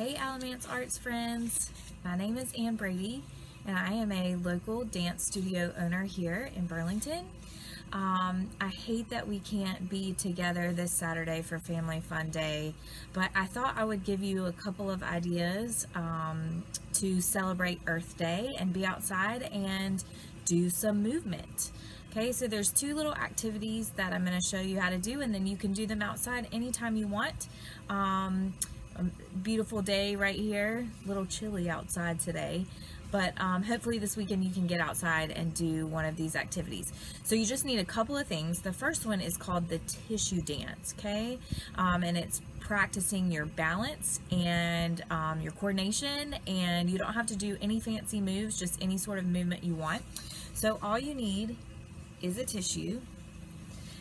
Hey Alamance Arts friends, my name is Ann Brady and I am a local dance studio owner here in Burlington. Um, I hate that we can't be together this Saturday for Family Fun Day, but I thought I would give you a couple of ideas um, to celebrate Earth Day and be outside and do some movement. Okay, so there's two little activities that I'm going to show you how to do and then you can do them outside anytime you want. Um, beautiful day right here. A little chilly outside today. But um, hopefully this weekend you can get outside and do one of these activities. So you just need a couple of things. The first one is called the tissue dance, okay? Um, and it's practicing your balance and um, your coordination and you don't have to do any fancy moves, just any sort of movement you want. So all you need is a tissue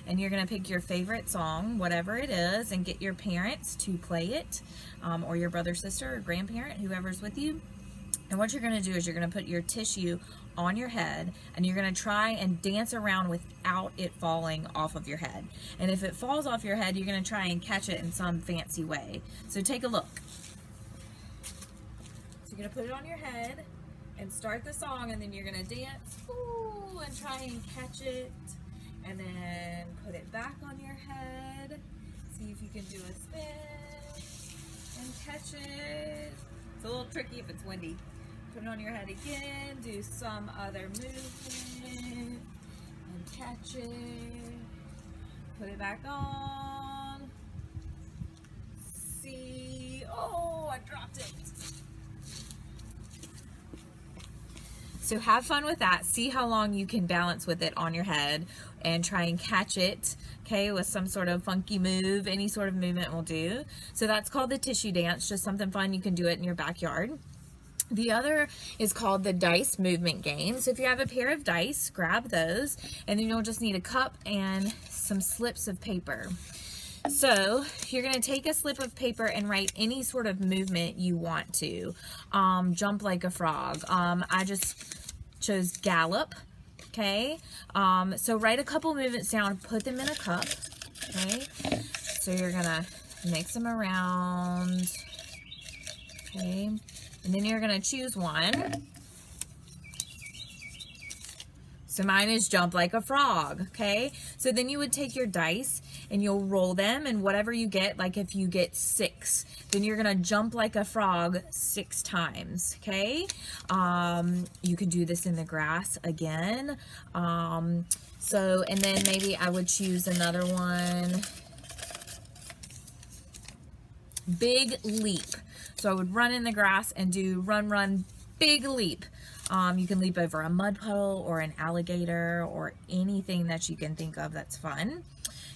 and you're going to pick your favorite song, whatever it is, and get your parents to play it, um, or your brother, sister, or grandparent, whoever's with you. And what you're going to do is you're going to put your tissue on your head and you're going to try and dance around without it falling off of your head. And if it falls off your head, you're going to try and catch it in some fancy way. So take a look. So you're going to put it on your head and start the song and then you're going to dance ooh, and try and catch it and then put it back on your head. See if you can do a spin and catch it. It's a little tricky if it's windy. Put it on your head again, do some other movement and catch it. Put it back on. See, oh, I dropped it. So have fun with that. See how long you can balance with it on your head and try and catch it, okay, with some sort of funky move. Any sort of movement will do. So that's called the tissue dance, just something fun. You can do it in your backyard. The other is called the dice movement game. So if you have a pair of dice, grab those, and then you'll just need a cup and some slips of paper. So you're going to take a slip of paper and write any sort of movement you want to. Um, jump like a frog. Um, I just chose gallop. Okay. Um, so write a couple movements down, put them in a cup. Okay. So you're going to mix them around. Okay. And then you're going to choose one. So mine is jump like a frog, okay? So then you would take your dice and you'll roll them and whatever you get, like if you get six, then you're gonna jump like a frog six times, okay? Um, you can do this in the grass again. Um, so, and then maybe I would choose another one. Big leap. So I would run in the grass and do run, run, big leap. Um, you can leap over a mud puddle or an alligator or anything that you can think of that's fun.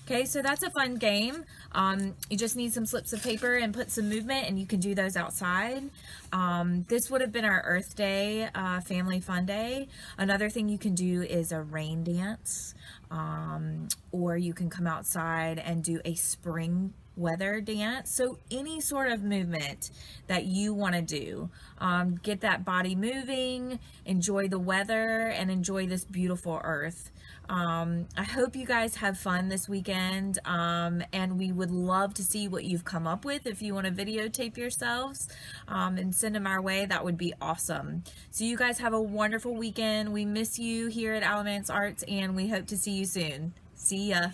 Okay, so that's a fun game. Um, you just need some slips of paper and put some movement and you can do those outside. Um, this would have been our Earth Day uh, Family Fun Day. Another thing you can do is a rain dance um, or you can come outside and do a spring weather dance. So any sort of movement that you want to do. Um, get that body moving, enjoy the weather, and enjoy this beautiful earth. Um, I hope you guys have fun this weekend, um, and we would love to see what you've come up with. If you want to videotape yourselves um, and send them our way, that would be awesome. So you guys have a wonderful weekend. We miss you here at Alamance Arts, and we hope to see you soon. See ya.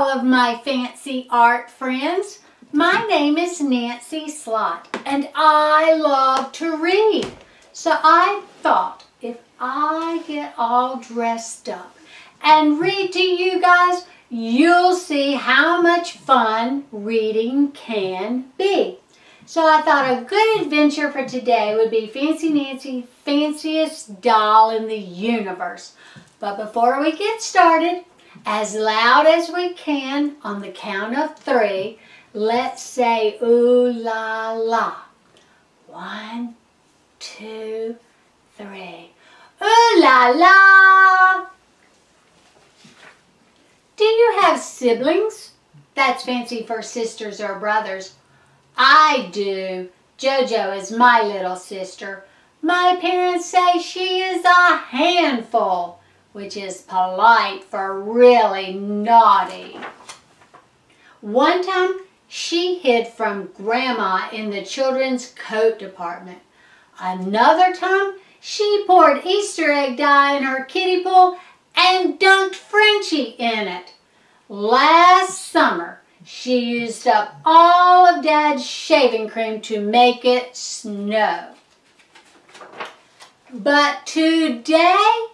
All of my fancy art friends. My name is Nancy Slot and I love to read. So I thought if I get all dressed up and read to you guys, you'll see how much fun reading can be. So I thought a good adventure for today would be Fancy Nancy, fanciest doll in the universe. But before we get started, as loud as we can on the count of three. Let's say ooh la la. One, two, three. Ooh la la. Do you have siblings? That's fancy for sisters or brothers. I do. Jojo is my little sister. My parents say she is a handful, which is polite for really naughty. One time, she hid from Grandma in the children's coat department. Another time, she poured Easter egg dye in her kiddie pool and dunked Frenchie in it. Last summer, she used up all of Dad's shaving cream to make it snow. But today,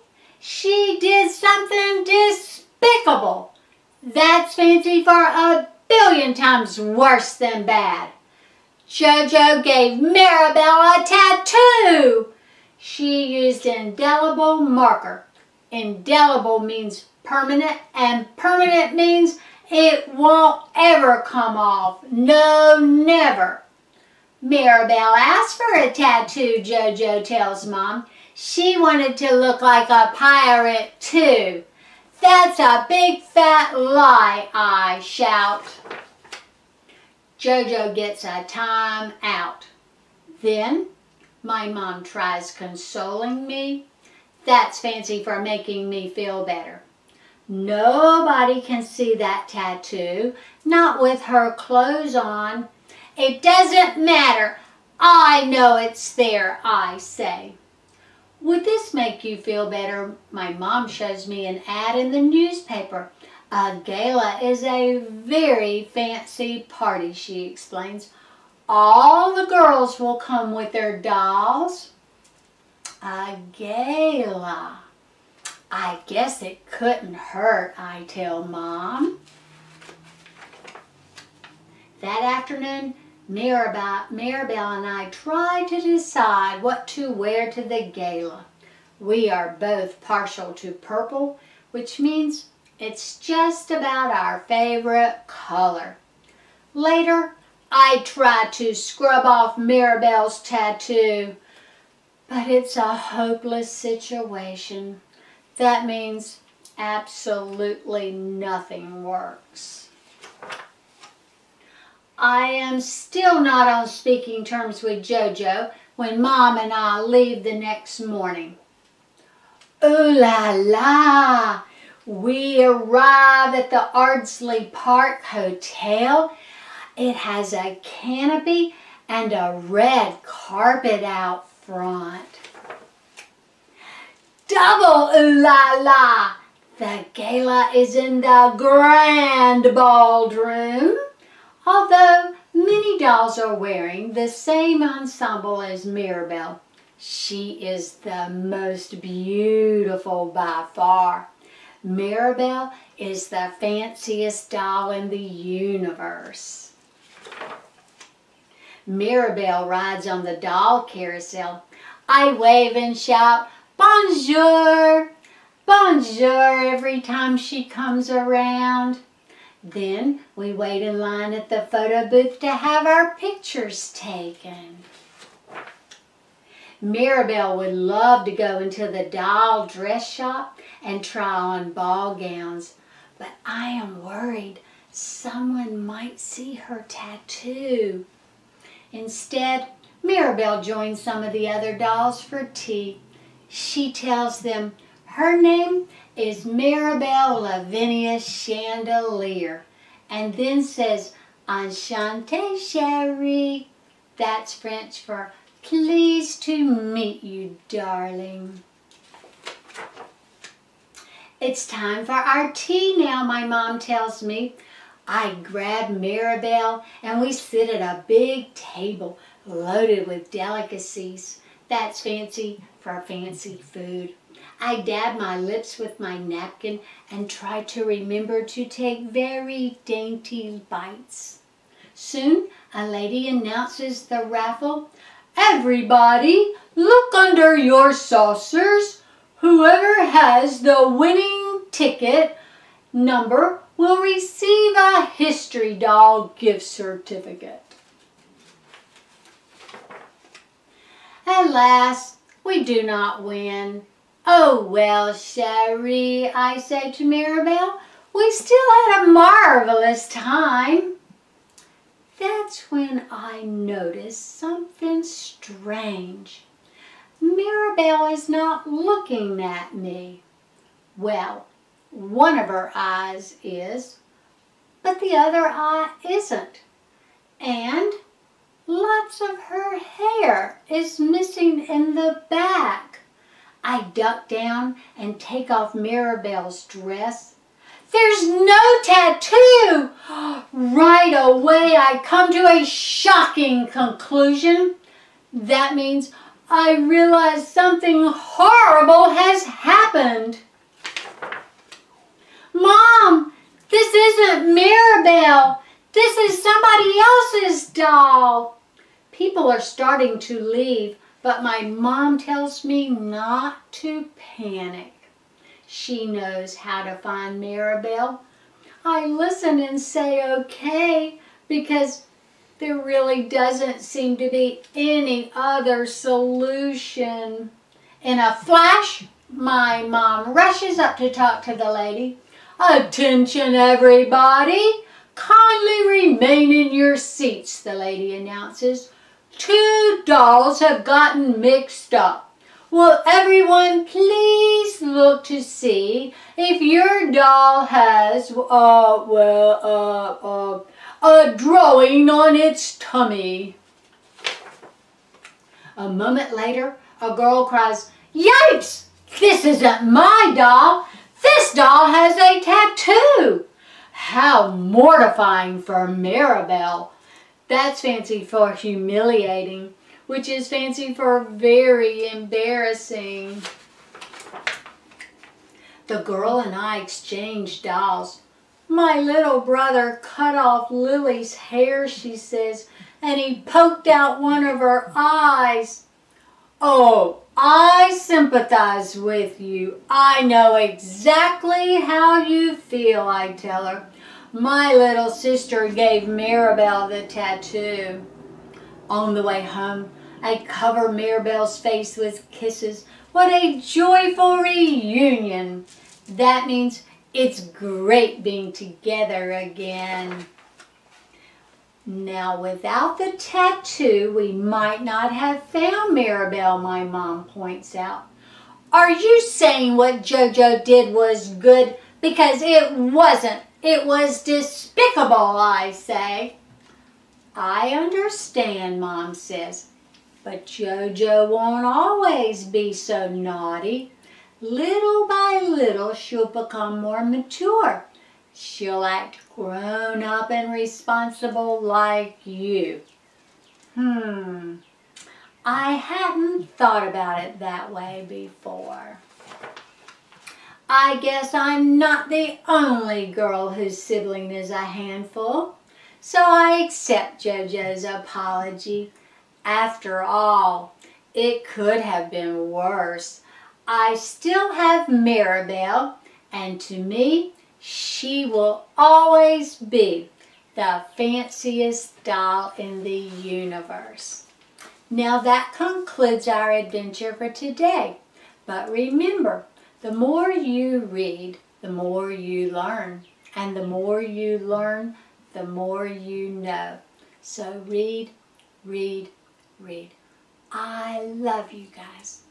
she did something despicable. That's fancy for a billion times worse than bad. Jojo gave Marabelle a tattoo. She used indelible marker. Indelible means permanent and permanent means it won't ever come off. No, never. Marabelle asked for a tattoo, Jojo tells Mom. She wanted to look like a pirate too. That's a big fat lie, I shout. Jojo gets a time out. Then my mom tries consoling me. That's fancy for making me feel better. Nobody can see that tattoo, not with her clothes on. It doesn't matter. I know it's there, I say. Would this make you feel better? My mom shows me an ad in the newspaper. A gala is a very fancy party, she explains. All the girls will come with their dolls. A gala. I guess it couldn't hurt, I tell Mom. That afternoon, Marabelle, Marabelle and I tried to decide what to wear to the gala. We are both partial to purple, which means it's just about our favorite color. Later, I tried to scrub off Marabelle's tattoo, but it's a hopeless situation. That means absolutely nothing works. I am still not on speaking terms with Jojo when Mom and I leave the next morning. Ooh la la! We arrive at the Ardsley Park Hotel. It has a canopy and a red carpet out front. Double ooh la la! The gala is in the grand ballroom. Although many dolls are wearing the same ensemble as Marabelle, she is the most beautiful by far. Marabelle is the fanciest doll in the universe. Marabelle rides on the doll carousel. I wave and shout, Bonjour! Bonjour every time she comes around. Then we wait in line at the photo booth to have our pictures taken. Marabelle would love to go into the doll dress shop and try on ball gowns, but I am worried someone might see her tattoo. Instead, Marabelle joins some of the other dolls for tea. She tells them her name is Marabelle Lavinia Chandelier and then says, Enchanté chérie. That's French for pleased to meet you, darling. It's time for our tea now, my mom tells me. I grab Marabelle and we sit at a big table loaded with delicacies. That's fancy for fancy food. I dab my lips with my napkin and try to remember to take very dainty bites. Soon a lady announces the raffle. Everybody, look under your saucers. Whoever has the winning ticket number will receive a History Doll gift certificate. At last, we do not win. Oh, well, Sherry, I say to Marabelle, we still had a marvelous time. That's when I noticed something strange. Marabelle is not looking at me. Well, one of her eyes is, but the other eye isn't. And lots of her hair is missing in the back. I duck down and take off Marabelle's dress. There's no tattoo! Right away I come to a shocking conclusion. That means I realize something horrible has happened. Mom, this isn't Marabelle. This is somebody else's doll. People are starting to leave, but my mom tells me not to panic. She knows how to find Marabelle. I listen and say okay because there really doesn't seem to be any other solution. In a flash, my mom rushes up to talk to the lady. Attention everybody! Kindly remain in your seats, the lady announces. Two dolls have gotten mixed up. Will everyone please look to see if your doll has, uh, well, uh, uh, a drawing on its tummy. A moment later, a girl cries, Yikes! This isn't my doll. This doll has a tattoo. How mortifying for Marabelle. That's fancy for humiliating, which is fancy for very embarrassing. The girl and I exchanged dolls. My little brother cut off Lily's hair, she says, and he poked out one of her eyes. Oh, I sympathize with you. I know exactly how you feel, I tell her. My little sister gave Marabelle the tattoo. On the way home, I cover Marabelle's face with kisses. What a joyful reunion! That means it's great being together again. Now, without the tattoo, we might not have found Marabelle, my mom points out. Are you saying what JoJo did was good? Because it wasn't. It was despicable, I say. I understand, Mom says, but JoJo won't always be so naughty. Little by little, she'll become more mature. She'll act grown up and responsible like you. Hmm, I hadn't thought about it that way before. I guess I'm not the only girl whose sibling is a handful, so I accept JoJo's apology. After all, it could have been worse. I still have Marabelle, and to me, she will always be the fanciest doll in the universe. Now that concludes our adventure for today. But remember, the more you read, the more you learn. And the more you learn, the more you know. So read, read, read. I love you guys.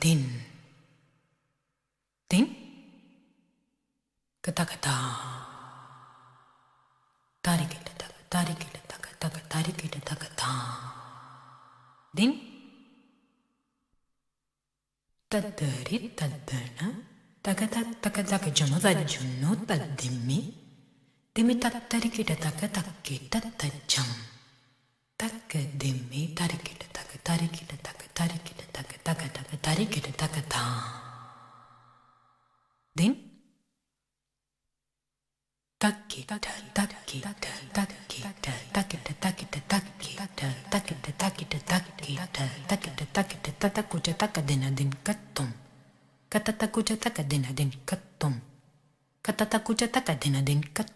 din. Din? Kata-kata. Tarik kita tak, tarik kita tak, tak, tarik kita tak, Din? Tadari tadana. Takata takata jono da jono tadimi. Dimi tatari kita tak, tak kita tajam. Kata tak kuja tak ada nadin ketum. Kata tak kuja tak ada nadin ketum.